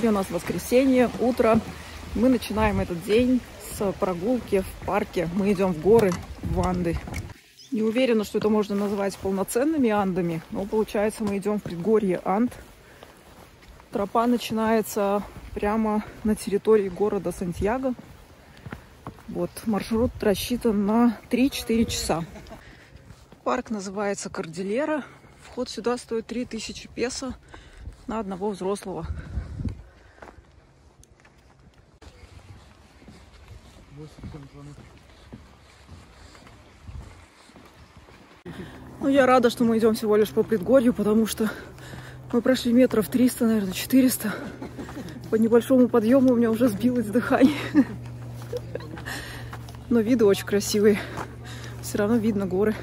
Сегодня у нас воскресенье, утро. Мы начинаем этот день с прогулки в парке. Мы идем в горы, в Анды. Не уверена, что это можно назвать полноценными Андами, но получается мы идем в предгорье Анд. Тропа начинается прямо на территории города Сантьяго. Вот, маршрут рассчитан на 3-4 часа. Парк называется Кордилера. Вход сюда стоит 3000 песо на одного взрослого. Ну, я рада, что мы идем всего лишь по предгорью, потому что мы прошли метров 300, наверное, 400. По небольшому подъему у меня уже сбилось дыхание. Но виды очень красивые. Все равно видно горы.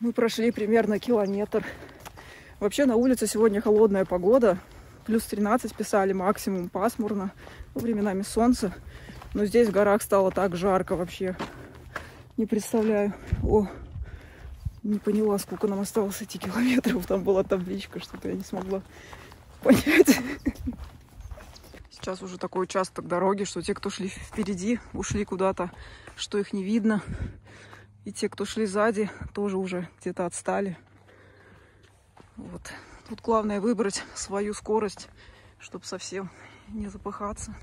Мы прошли примерно километр. Вообще на улице сегодня холодная погода. Плюс 13 писали, максимум пасмурно. Ну, временами солнце. Но здесь в горах стало так жарко вообще. Не представляю. О, не поняла, сколько нам осталось идти километров. Там была табличка, что-то я не смогла понять. Сейчас уже такой участок дороги, что те, кто шли впереди, ушли куда-то, что их не видно. И те, кто шли сзади, тоже уже где-то отстали. Вот. Тут главное выбрать свою скорость, чтобы совсем не запыхаться.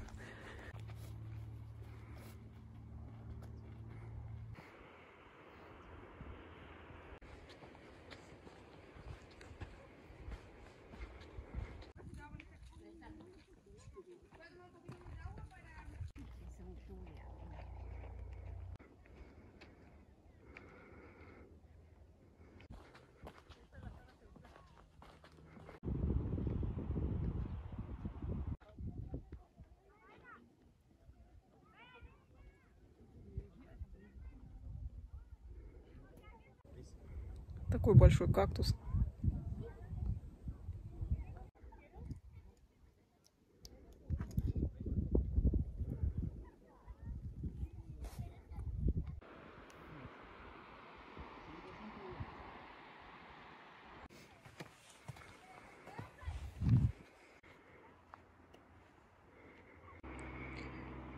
Такой большой кактус.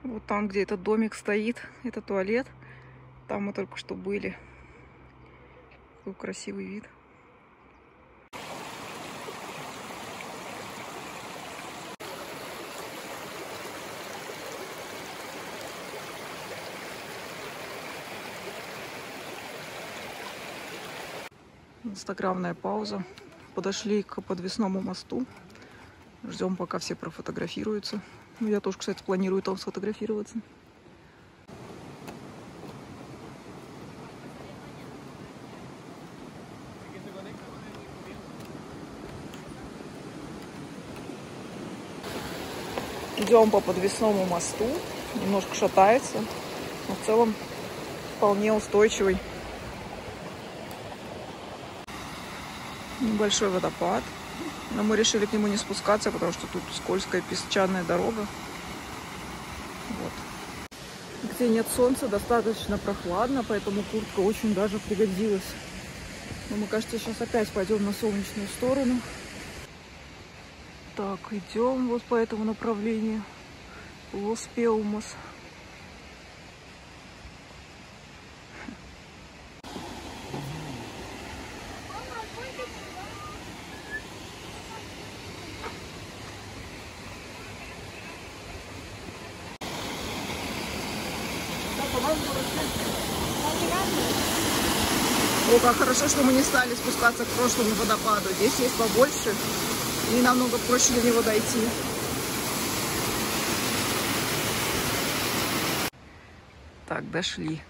Вот там, где этот домик стоит, это туалет. Там мы только что были. Какой красивый вид. Инстаграмная пауза. Подошли к подвесному мосту. Ждем, пока все профотографируются. Я тоже, кстати, планирую там сфотографироваться. Идем по подвесному мосту. Немножко шатается, но в целом вполне устойчивый. Небольшой водопад. Но мы решили к нему не спускаться, потому что тут скользкая песчаная дорога. Вот. Где нет солнца, достаточно прохладно, поэтому куртка очень даже пригодилась. Но мы, кажется, сейчас опять пойдем на солнечную сторону. Так, идем вот по этому направлению. Лос Пеумос. О, как хорошо, что мы не стали спускаться к прошлому водопаду. Здесь есть побольше. И намного проще до него дойти. Так, дошли.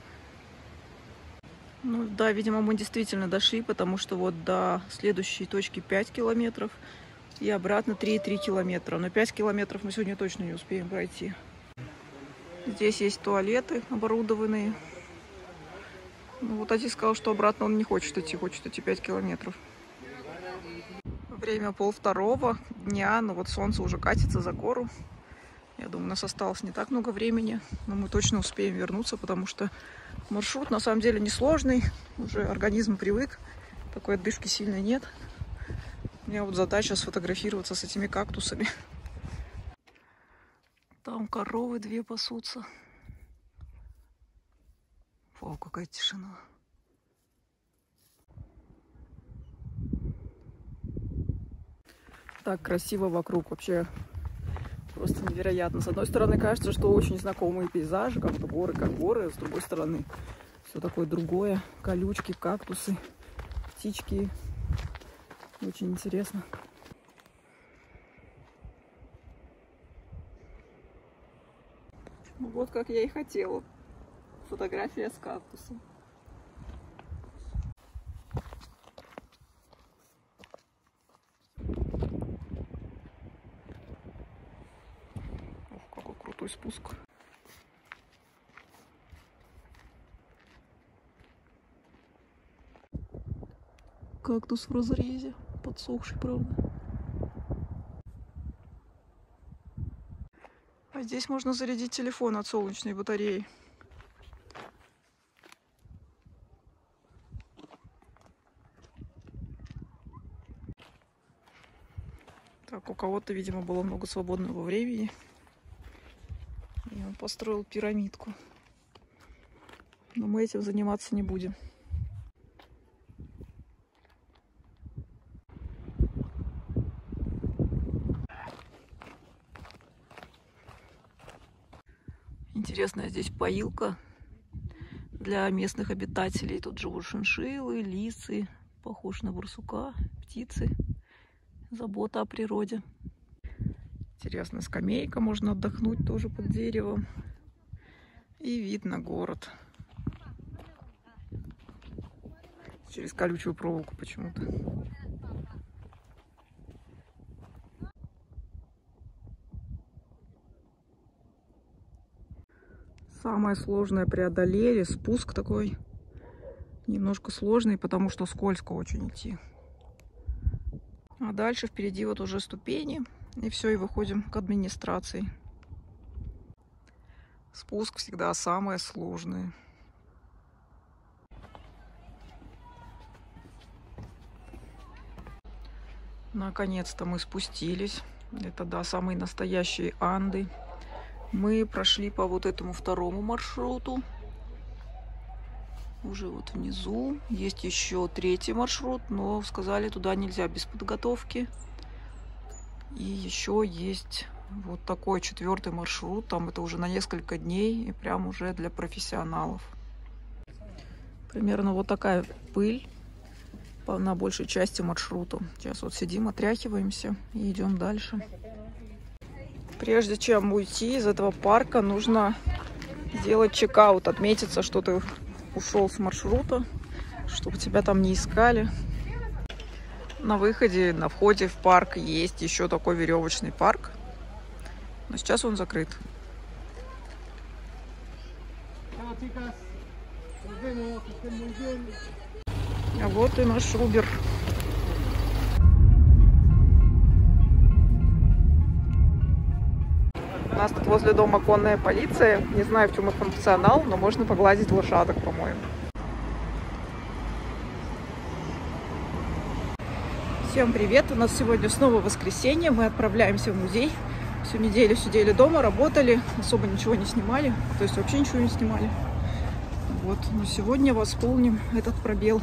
Ну да, видимо, мы действительно дошли, потому что вот до следующей точки 5 километров и обратно 3,3 километра. Но 5 километров мы сегодня точно не успеем пройти. Здесь есть туалеты оборудованные. Ну, вот Ади сказал, что обратно он не хочет идти, хочет идти 5 километров. Время пол второго дня, но вот солнце уже катится за гору. Я думаю, у нас осталось не так много времени, но мы точно успеем вернуться, потому что маршрут на самом деле несложный, уже организм привык. Такой отдышки сильно нет. У меня вот задача сфотографироваться с этими кактусами. Там коровы две пасутся. Вау, какая тишина. Так красиво вокруг вообще. Просто невероятно. С одной стороны, кажется, что очень знакомые пейзажи, как будто горы, как горы. С другой стороны, все такое другое. Колючки, кактусы, птички. Очень интересно. Ну, вот как я и хотела. Фотография с кактусом. Крутой спуск. Кактус в разрезе, подсохший, правда. А здесь можно зарядить телефон от солнечной батареи. Так, у кого-то, видимо, было много свободного времени. Построил пирамидку. Но мы этим заниматься не будем. Интересная здесь поилка для местных обитателей. Тут живут шиншиллы, лисы, похож на барсука, птицы. Забота о природе. Интересно, скамейка, можно отдохнуть тоже под деревом. И вид на город. Через колючую проволоку почему-то. Самое сложное преодолели. Спуск такой немножко сложный, потому что скользко очень идти. А дальше впереди вот уже ступени. И все, и выходим к администрации. Спуск всегда самое сложное. Наконец-то мы спустились. Это, да, самые настоящие Анды. Мы прошли по вот этому второму маршруту. Уже вот внизу. Есть еще третий маршрут, но сказали, туда нельзя без подготовки. И еще есть вот такой четвертый маршрут. Там это уже на несколько дней и прям уже для профессионалов. Примерно вот такая пыль на большей части маршрута. Сейчас вот сидим, отряхиваемся и идем дальше. Прежде чем уйти из этого парка, нужно сделать чекаут, отметиться, что ты ушел с маршрута, чтобы тебя там не искали. На выходе, на входе в парк есть еще такой веревочный парк, но сейчас он закрыт. А вот и наш Убер. У нас тут возле дома конная полиция. Не знаю, в чем их функционал, но можно погладить лошадок, по-моему. Всем привет! У нас сегодня снова воскресенье. Мы отправляемся в музей. Всю неделю сидели дома, работали, особо ничего не снимали. То есть вообще ничего не снимали. Вот, но сегодня восполним этот пробел.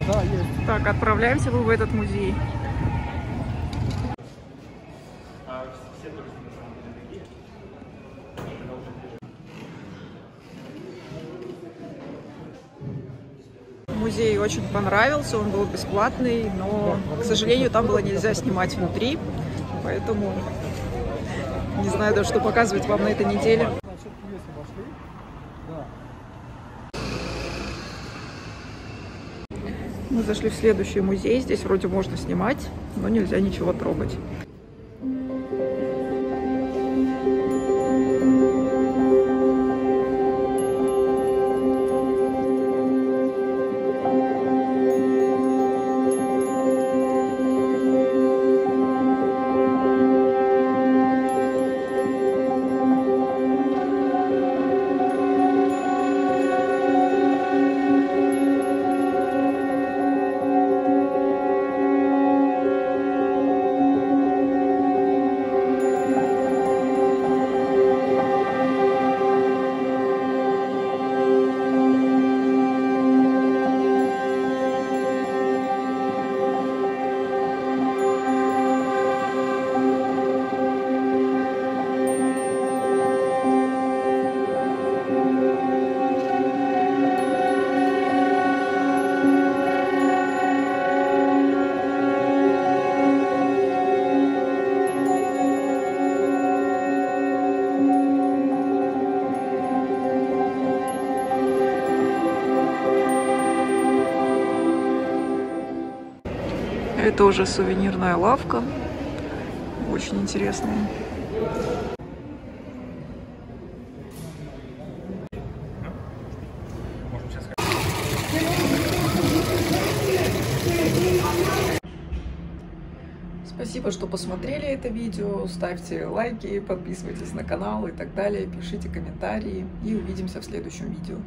Да, есть. Так, отправляемся мы в этот музей. Музей очень понравился, он был бесплатный, но, к сожалению, там было нельзя снимать внутри, поэтому не знаю даже, что показывать вам на этой неделе. Мы зашли в следующий музей. Здесь вроде можно снимать, но нельзя ничего трогать. Это уже сувенирная лавка. Очень интересная. Спасибо, что посмотрели это видео. Ставьте лайки, подписывайтесь на канал и так далее. Пишите комментарии. И увидимся в следующем видео.